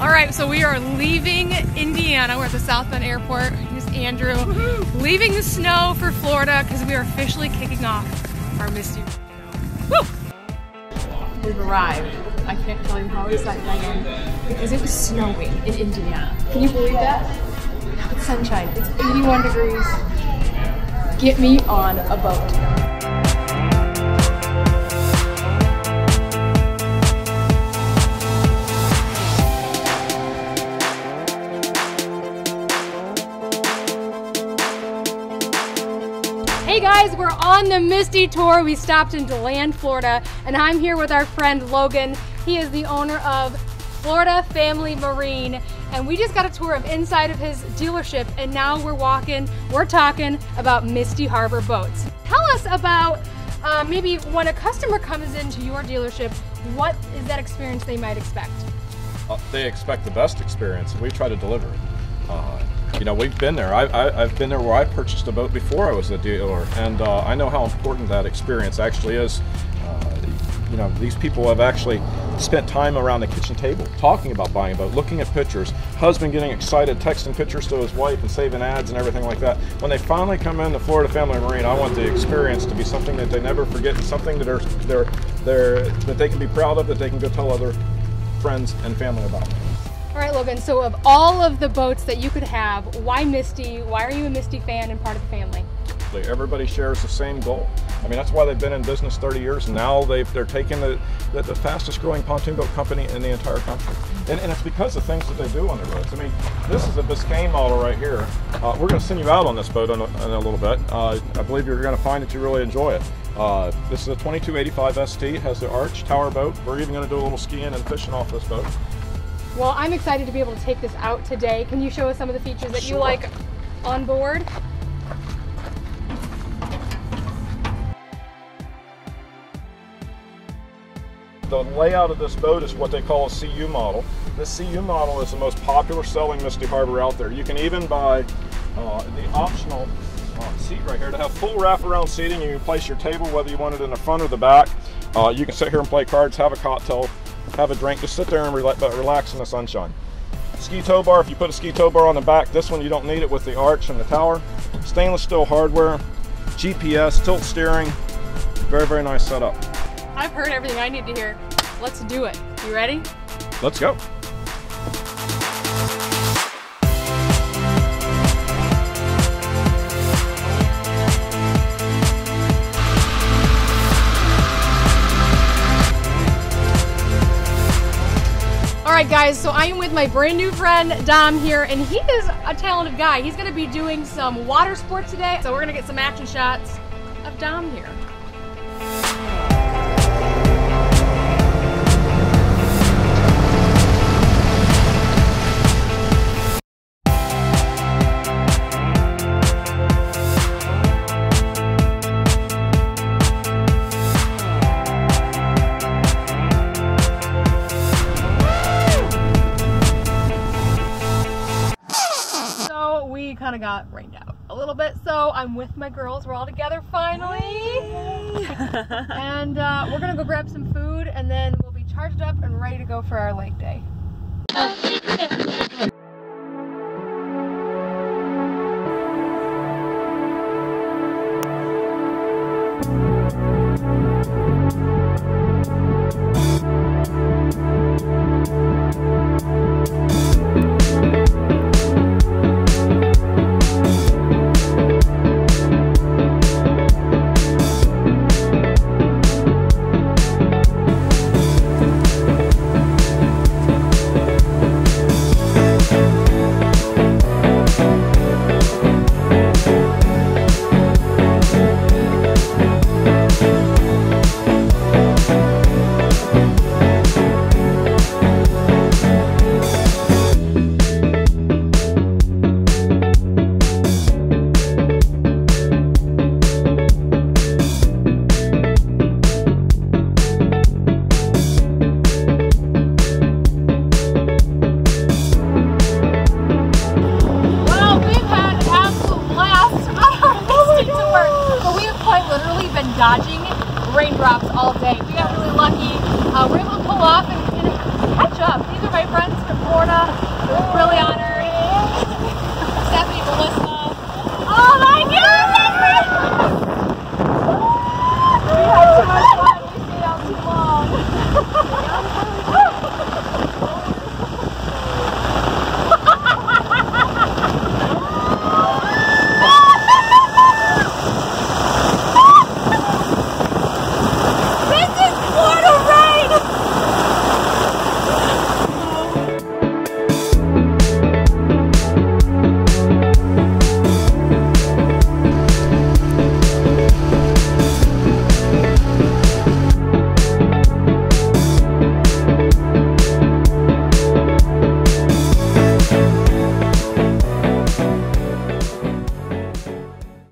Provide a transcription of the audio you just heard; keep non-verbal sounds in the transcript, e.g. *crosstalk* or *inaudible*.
All right, so we are leaving Indiana. We're at the South Bend Airport. Here's Andrew. Leaving the snow for Florida because we are officially kicking off our Misty. Woo! We've arrived. I can't tell you how excited I am because it was snowing in Indiana. Can you believe that? Now it's sunshine. It's 81 degrees. Get me on a boat. Hey guys, we're on the Misty Tour. We stopped in DeLand, Florida, and I'm here with our friend Logan. He is the owner of Florida Family Marine, and we just got a tour of inside of his dealership, and now we're walking, we're talking about Misty Harbor boats. Tell us about uh, maybe when a customer comes into your dealership, what is that experience they might expect? uh, they expect the best experience, and we try to deliver it. Uh, you know, we've been there. I, I've been there where I purchased a boat before I was a dealer, and uh, I know how important that experience actually is. Uh, you know, these people have actually spent time around the kitchen table talking about buying a boat, looking at pictures, husband getting excited, texting pictures to his wife and saving ads and everything like that. When they finally come in the Florida Family Marine, I want the experience to be something that they never forget, something that are, they're, they're, that they can be proud of, that they can go tell other friends and family about. All right, Logan, so of all of the boats that you could have, why Misty? Why are you a Misty fan and part of the family? Everybody shares the same goal. I mean, that's why they've been in business 30 years, now they've, they're taking the, the, the fastest growing pontoon boat company in the entire country. And, and it's because of things that they do on the roads. I mean, this is a Biscayne model right here. Uh, we're going to send you out on this boat in a, in a little bit. Uh, I believe you're going to find that you really enjoy it. Uh, this is a 2285 ST, it has the arch tower boat. We're even going to do a little skiing and fishing off this boat. Well, I'm excited to be able to take this out today. Can you show us some of the features that you like on board? The layout of this boat is what they call a CU model. This CU model is the most popular selling Misty Harbor out there. You can even buy uh, the optional uh, seat right here to have full wraparound seating. You can place your table whether you want it in the front or the back. Uh, you can sit here and play cards, have a cocktail, have a drink, just sit there and rela- relax in the sunshine. Ski tow bar, if you put a ski tow bar on the back, this one you don't need it with the arch and the tower. Stainless steel hardware, GPS, tilt steering, very, very nice setup. I've heard everything I need to hear. Let's do it. You ready? Let's go. Right, guys, so I am with my brand new friend Dom here, and he is a talented guy. He's going to be doing some water sports today, so we're going to get some action shots of Dom here. Kind of got rained out a little bit. So I'm with my girls. We're all together finally. *laughs* and uh, we're gonna go grab some food and then we'll be charged up and ready to go for our lake day. *laughs* dodging raindrops all day. We got really lucky.